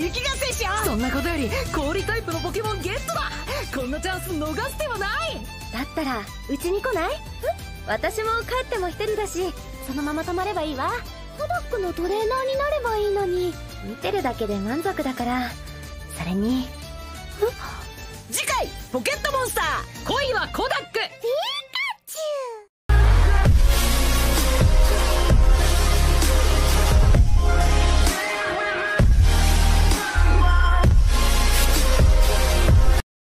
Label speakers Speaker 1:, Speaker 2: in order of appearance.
Speaker 1: 雪合戦しよう。
Speaker 2: そんなことより氷タイプのポケモンゲットだ。こんなチャンス逃す手はない。
Speaker 3: だったらうちに来ない？私も帰っても一人だしそのまま泊まればいいわ。コダックのトレーナーになればいいのに。見てるだけで満足だから。それに